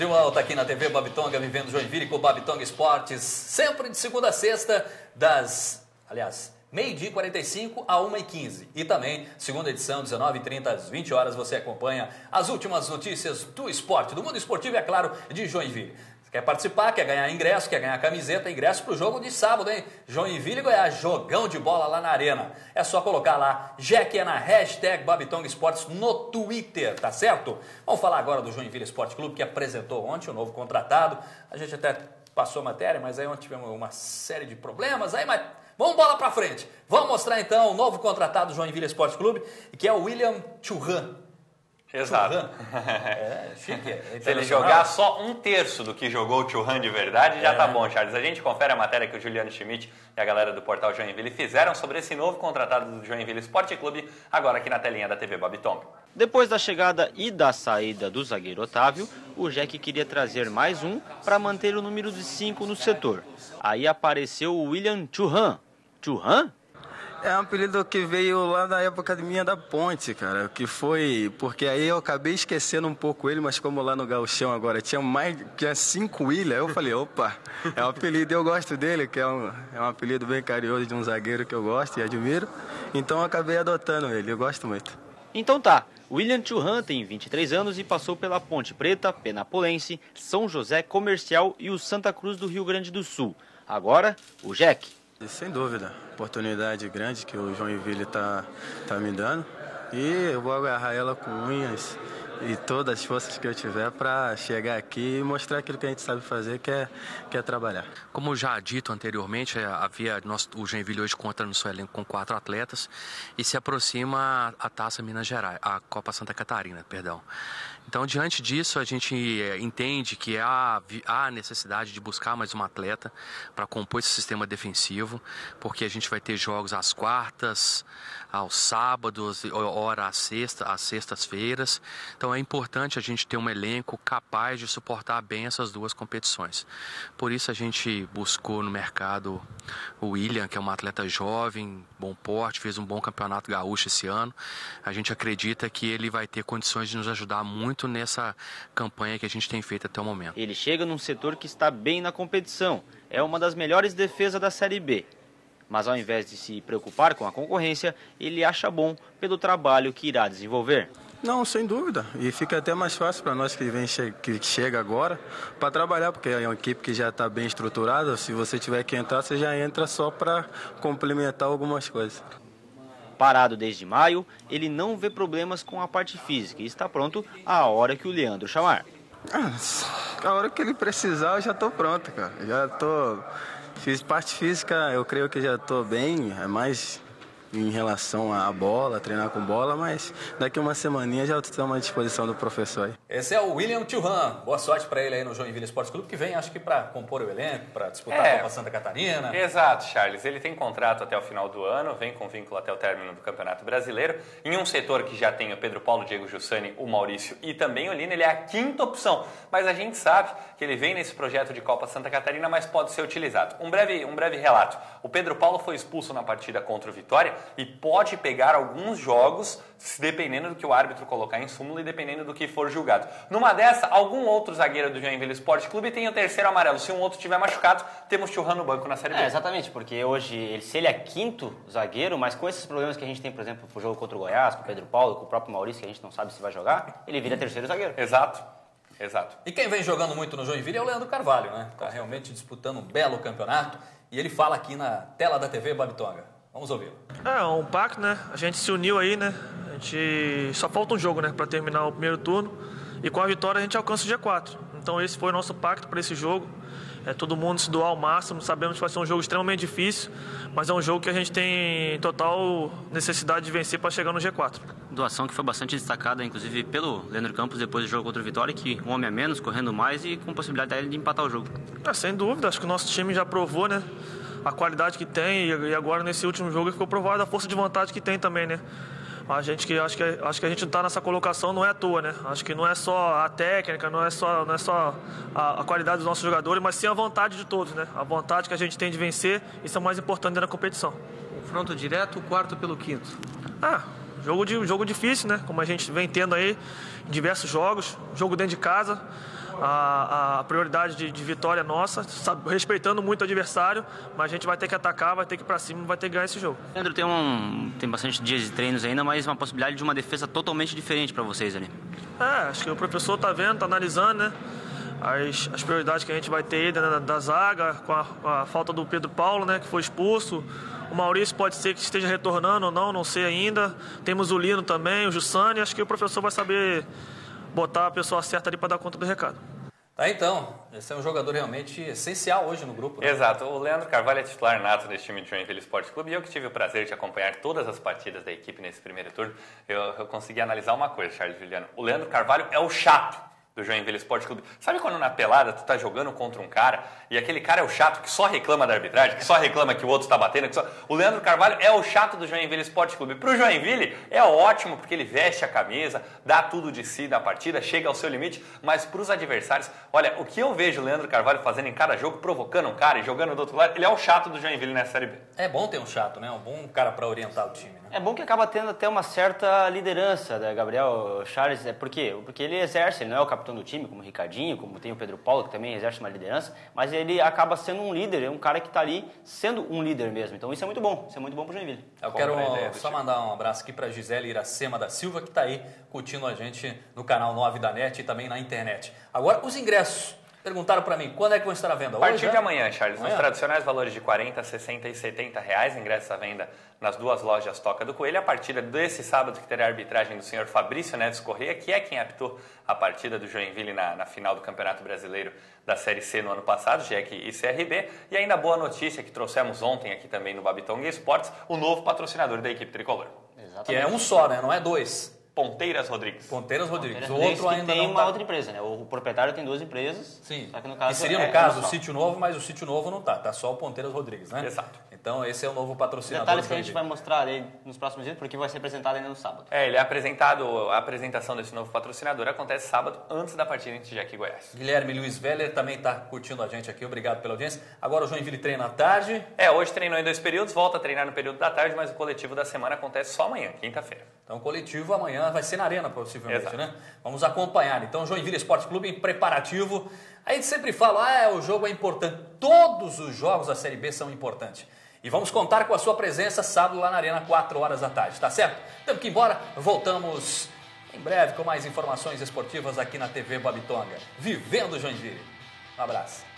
De volta aqui na TV Babitonga, vivendo Joinville com o Babitonga Esportes, sempre de segunda a sexta, das, aliás, meio-dia e 45 a 1h15. E também, segunda edição, 19h30 às 20 horas, você acompanha as últimas notícias do esporte, do mundo esportivo e, é claro, de Joinville. Quer participar, quer ganhar ingresso, quer ganhar camiseta, ingresso para o jogo de sábado, hein? Joinville e Goiás, jogão de bola lá na arena. É só colocar lá, Jack é na hashtag Babitonga Esportes no Twitter, tá certo? Vamos falar agora do Joinville Esporte Clube, que apresentou ontem o novo contratado. A gente até passou matéria, mas aí ontem tivemos uma série de problemas, aí, mas vamos bola para frente. Vamos mostrar então o novo contratado do Joinville Esporte Clube, que é o William Churran. Exato. É, chique. É Se ele jogar só um terço do que jogou o Churran de verdade, já É. tá bom, Charles. A gente confere a matéria que o Juliano Schmidt e a galera do portal Joinville fizeram sobre esse novo contratado do Joinville Esporte Clube, agora aqui na telinha da TV Babitonga. Depois da chegada e da saída do zagueiro Otávio, o Jack queria trazer mais um para manter o número de 5 no setor. Aí apareceu o William Churran. Churran? É um apelido que veio lá da época minha da Ponte, cara. Que foi. Porque aí eu acabei esquecendo um pouco ele, mas como lá no Gauchão agora tinha mais. Tinha cinco William, eu falei, opa, é um apelido, eu gosto dele, que é um, é um apelido bem carinhoso de um zagueiro que eu gosto e admiro. Então eu acabei adotando ele, eu gosto muito. Então tá, William Churran tem 23 anos e passou pela Ponte Preta, Penapolense, São José Comercial e o Santa Cruz do Rio Grande do Sul. Agora, o Jack. Sem dúvida, oportunidade grande que o Joinville está tá me dando. E eu vou agarrar ela com unhas e todas as forças que eu tiver para chegar aqui e mostrar aquilo que a gente sabe fazer, que é, que é trabalhar. Como já dito anteriormente, é, havia nosso, o Joinville hoje conta no seu elenco com quatro atletas e se aproxima a Taça Minas Gerais, a Copa Santa Catarina, perdão. Então, diante disso, a gente é, entende que há, há necessidade de buscar mais um atleta para compor esse sistema defensivo, porque a gente vai ter jogos às quartas, aos sábados, hora às sexta, às sextas-feiras. Então, é importante a gente ter um elenco capaz de suportar bem essas duas competições. Por isso, a gente buscou no mercado o William, que é um atleta jovem, bom porte, fez um bom campeonato gaúcho esse ano. A gente acredita que ele vai ter condições de nos ajudar muito nessa campanha que a gente tem feito até o momento. Ele chega num setor que está bem na competição. É uma das melhores defesas da Série B. Mas ao invés de se preocupar com a concorrência, ele acha bom pelo trabalho que irá desenvolver. Não, sem dúvida. E fica até mais fácil para nós que, vem, que chega agora para trabalhar, porque é uma equipe que já está bem estruturada. Se você tiver que entrar, você já entra só para complementar algumas coisas. Parado desde maio, ele não vê problemas com a parte física e está pronto a hora que o Leandro chamar. Ah, a hora que ele precisar, eu já estou pronto, cara. Já estou. Fiz parte física, eu creio que já estou bem. É mais em relação à bola, treinar com bola, mas daqui uma semaninha já estamos à disposição do professor aí. Esse é o William Churran. Boa sorte para ele aí no Joinville Esporte Clube, que vem, acho que para compor o elenco, para disputar É. a Copa Santa Catarina. Exato, Charles. Ele tem contrato até o final do ano, vem com vínculo até o término do Campeonato Brasileiro. Em um setor que já tem o Pedro Paulo, Diego Jussani, o Maurício e também o Lino, ele é a quinta opção. Mas a gente sabe que ele vem nesse projeto de Copa Santa Catarina, mas pode ser utilizado. Um breve, um breve relato. O Pedro Paulo foi expulso na partida contra o Vitória e pode pegar alguns jogos, se dependendo do que o árbitro colocar em súmula e dependendo do que for julgado. Numa dessa, algum outro zagueiro do Joinville Esporte Clube tem o terceiro amarelo. Se um outro tiver machucado, temos Churran no banco na Série B. É, exatamente, porque hoje, ele, se ele é quinto zagueiro, mas com esses problemas que a gente tem, por exemplo, o jogo contra o Goiás, com o Pedro Paulo, com o próprio Maurício, que a gente não sabe se vai jogar, ele vira terceiro zagueiro. Exato, exato. E quem vem jogando muito no Joinville é o Leandro Carvalho, né? Tá realmente disputando um belo campeonato. E ele fala aqui na tela da TV Babitonga. Vamos ouvi-lo. É, um pacto, né? A gente se uniu aí, né? A gente só falta um jogo, né, para terminar o primeiro turno. E com a vitória a gente alcança o G4. Então esse foi o nosso pacto para esse jogo. É todo mundo se doar ao máximo. Sabemos que vai ser um jogo extremamente difícil, mas é um jogo que a gente tem total necessidade de vencer para chegar no G4. Doação que foi bastante destacada, inclusive pelo Leandro Campos depois do jogo contra o Vitória, que um homem a menos, correndo mais e com possibilidade de empatar o jogo. É, sem dúvida, acho que o nosso time já provou, né? A qualidade que tem e agora nesse último jogo ficou provado a força de vontade que tem também, né? A gente que acho que acho que a gente está nessa colocação não é à toa, né? Acho que não é só a técnica, não é só não é só a, a qualidade dos nossos jogadores, mas sim a vontade de todos, né? A vontade que a gente tem de vencer, isso é o mais importante da competição. Confronto direto, o quarto pelo quinto. Ah, jogo, de, jogo difícil, né? Como a gente vem tendo aí em diversos jogos, jogo dentro de casa. A, a prioridade de, de, vitória nossa, sabe, respeitando muito o adversário, mas a gente vai ter que atacar, vai ter que ir para cima, vai ter que ganhar esse jogo. Leandro, tem, um, tem bastante dias de treinos ainda, mas uma possibilidade de uma defesa totalmente diferente para vocês ali. É, acho que o professor está vendo, está analisando, né? As, as, prioridades que a gente vai ter da, da zaga, com a, a, falta do Pedro Paulo, né, que foi expulso. O Maurício pode ser que esteja retornando ou não, não sei ainda. Temos o Lino também, o Jussani. Acho que o professor vai saber botar a pessoa certa ali para dar conta do recado. Tá, então. Esse é um jogador realmente essencial hoje no grupo. Né? Exato. O Leandro Carvalho é titular nato desse time de Joinville Esporte Clube e eu que tive o prazer de acompanhar todas as partidas da equipe nesse primeiro turno, eu, eu consegui analisar uma coisa, Charles Juliano. O Leandro Carvalho é o chato do Joinville Esporte Clube. Sabe quando na pelada tu tá jogando contra um cara e aquele cara é o chato que só reclama da arbitragem, que só reclama que o outro tá batendo, só... o Leandro Carvalho é o chato do Joinville Esporte Clube. Pro Joinville é ótimo porque ele veste a camisa, dá tudo de si na partida, chega ao seu limite, mas pros adversários, olha, o que eu vejo o Leandro Carvalho fazendo em cada jogo, provocando um cara e jogando do outro lado, ele é o chato do Joinville nessa Série B. É bom ter um chato, né? Um bom cara para orientar o time? É bom que acaba tendo até uma certa liderança da né, Gabriel Charles, é por quê? Porque ele exerce, ele não é o capitão do time, como o Ricardinho, como tem o Pedro Paulo, que também exerce uma liderança, mas ele acaba sendo um líder, é um cara que está ali sendo um líder mesmo. Então isso é muito bom, isso é muito bom para o Joinville. Eu quero só mandar um abraço aqui para Gisele Iracema da Silva, que está aí curtindo a gente no canal 9 da NET e também na internet. Agora, os ingressos Perguntaram para mim, quando é que vão estar à venda? A partir Hoje, de amanhã, Charles. Amanhã? Nos tradicionais valores de 40, 60 e 70 reais, ingressos à venda nas duas lojas Toca do Coelho. A partida desse sábado, que terá a arbitragem do senhor Fabrício Neves Correia, que é quem apitou a partida do Joinville na, na final do Campeonato Brasileiro da Série C no ano passado, GEC e CRB. E ainda boa notícia que trouxemos ontem aqui também no Babitonga Esportes, o novo patrocinador da equipe tricolor. Exatamente. Que é um só, né? Não é dois. Ponteiras Rodrigues. Ponteiras Rodrigues. Ponteiras o outro ainda tem uma tá... outra empresa, né? O proprietário tem duas empresas. Sim. Só que no caso e seria no é caso o Sítio Novo, mas o Sítio Novo não tá. Tá só o Ponteiras Rodrigues, né? Exato. Então esse é o novo patrocinador. Detalhes que a gente vai mostrar aí nos próximos dias, porque vai ser apresentado ainda no sábado. É, ele é apresentado, a apresentação desse novo patrocinador acontece sábado, antes da partida entre Jack e Goiás. Guilherme Luiz Veller também está curtindo a gente aqui, obrigado pela audiência. Agora o Joinville treina à tarde. É, hoje treinou em dois períodos, volta a treinar no período da tarde, mas o coletivo da semana acontece só amanhã, quinta-feira. Então o coletivo amanhã vai ser na arena, possivelmente, Exato. né? Vamos acompanhar. Então Joinville Esporte Clube em preparativo. A gente sempre fala, ah, o jogo é importante. Todos os jogos da Série B são importantes. E vamos contar com a sua presença sábado lá na Arena, 4 horas da tarde, tá certo? Temos que ir embora, voltamos em breve com mais informações esportivas aqui na TV Babitonga. Vivendo Joinville. Um abraço.